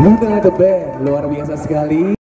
Luna The Band luar biasa sekali.